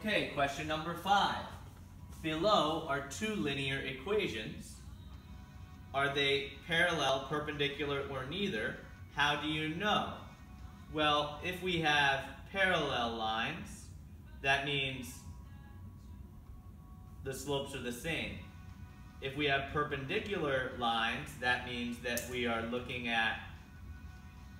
Okay, question number five. Below are two linear equations. Are they parallel, perpendicular, or neither? How do you know? Well, if we have parallel lines, that means the slopes are the same. If we have perpendicular lines, that means that we are looking at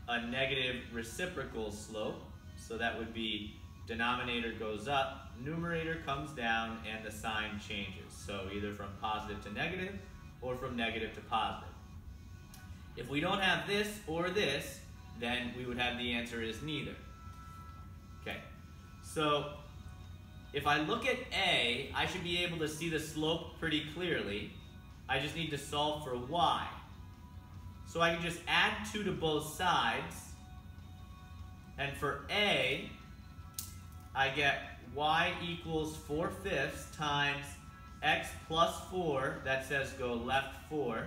a negative reciprocal slope. So that would be denominator goes up, numerator comes down, and the sign changes. So either from positive to negative or from negative to positive. If we don't have this or this, then we would have the answer is neither. Okay, so if I look at A, I should be able to see the slope pretty clearly. I just need to solve for Y. So I can just add 2 to both sides. And for A, I get Y equals 4 fifths times X plus 4, that says go left 4.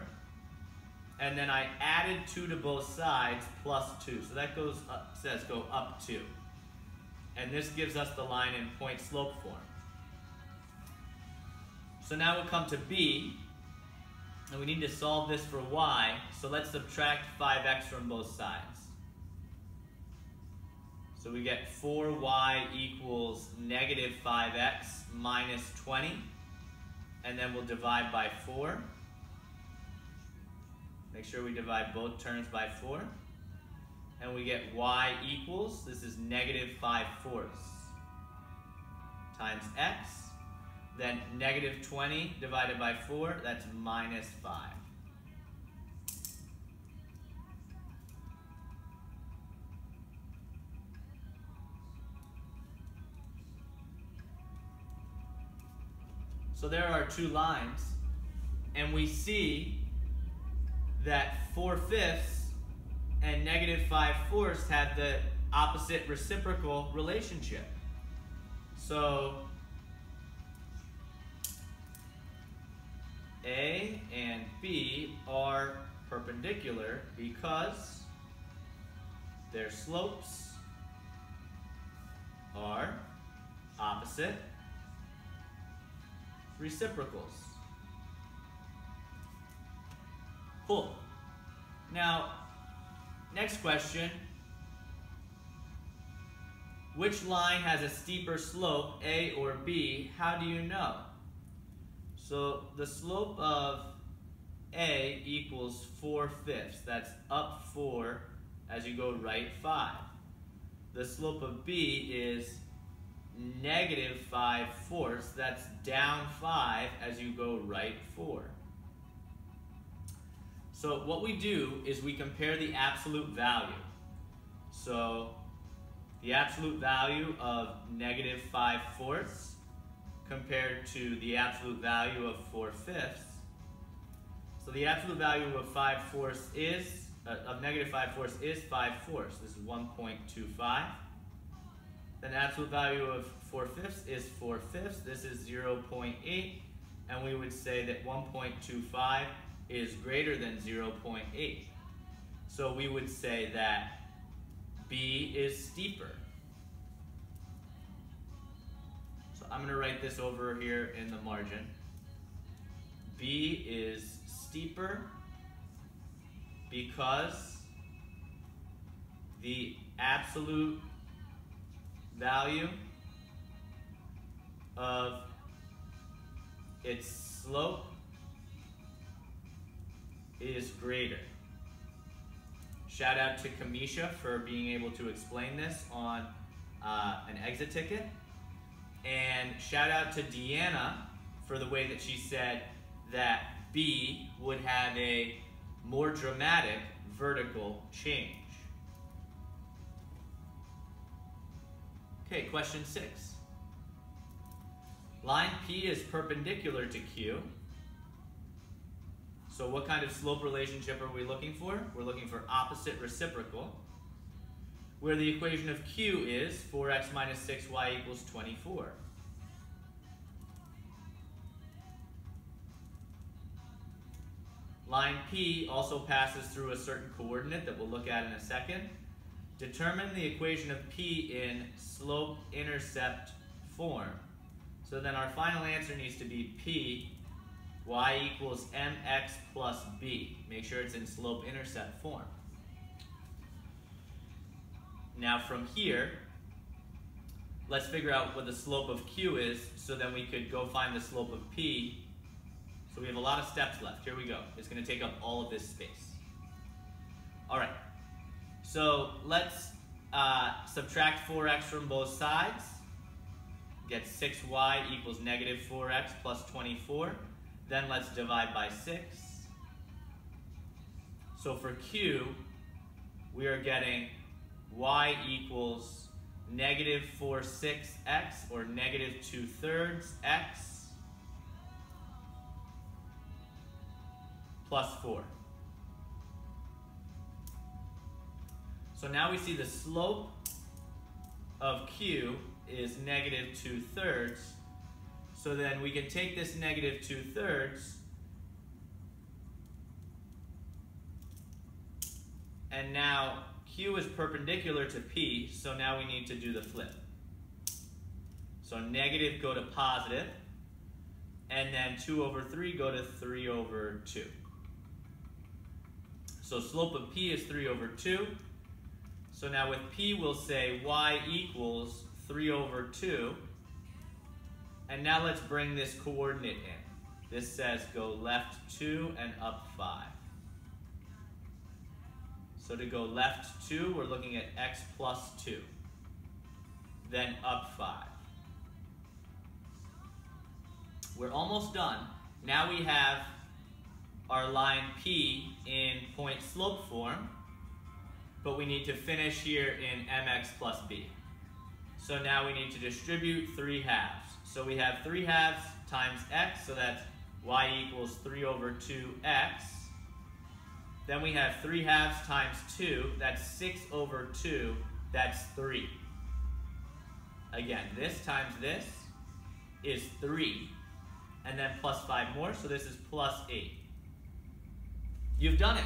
And then I added 2 to both sides plus 2. So that goes up, says go up 2. And this gives us the line in point slope form. So now we'll come to B. And we need to solve this for y, so let's subtract 5x from both sides. So we get 4y equals negative 5x minus 20. And then we'll divide by 4. Make sure we divide both terms by 4. And we get y equals, this is negative 5 fourths, times x then negative 20 divided by 4, that's minus 5. So there are two lines, and we see that 4 fifths and negative 5 fourths have the opposite reciprocal relationship. So A and B are perpendicular because their slopes are opposite reciprocals. Cool. Now, next question. Which line has a steeper slope, A or B? How do you know? So the slope of A equals 4 fifths. That's up 4 as you go right 5. The slope of B is negative 5 fourths. That's down 5 as you go right 4. So what we do is we compare the absolute value. So the absolute value of negative 5 fourths compared to the absolute value of 4 fifths. So the absolute value of 5 fourths is, uh, of negative 5 fourths is 5 fourths. This is 1.25. The absolute value of 4 fifths is 4 fifths. This is 0.8. And we would say that 1.25 is greater than 0.8. So we would say that B is steeper. So I'm going to write this over here in the margin. B is steeper because the absolute value of its slope is greater. Shout out to Kamisha for being able to explain this on uh, an exit ticket. And shout out to Deanna for the way that she said that B would have a more dramatic vertical change. Okay, question six. Line P is perpendicular to Q. So what kind of slope relationship are we looking for? We're looking for opposite reciprocal where the equation of q is 4x minus 6y equals 24. Line P also passes through a certain coordinate that we'll look at in a second. Determine the equation of P in slope-intercept form. So then our final answer needs to be p y equals mx plus b. Make sure it's in slope-intercept form. Now from here, let's figure out what the slope of q is so then we could go find the slope of p. So we have a lot of steps left. Here we go. It's going to take up all of this space. All right. So let's uh, subtract 4x from both sides. Get 6y equals negative 4x plus 24. Then let's divide by 6. So for q, we are getting y equals negative 4 6x or negative 2 thirds x plus 4. So now we see the slope of q is negative 2 thirds so then we can take this negative 2 thirds and now Q is perpendicular to P, so now we need to do the flip. So negative go to positive, and then 2 over 3 go to 3 over 2. So slope of P is 3 over 2. So now with P we'll say y equals 3 over 2 and now let's bring this coordinate in. This says go left 2 and up 5. So to go left 2, we're looking at x plus 2. Then up 5. We're almost done. Now we have our line P in point slope form, but we need to finish here in mx plus b. So now we need to distribute 3 halves. So we have 3 halves times x, so that's y equals 3 over 2x. Then we have 3 halves times 2, that's 6 over 2, that's 3. Again, this times this is 3, and then plus 5 more, so this is plus 8. You've done it.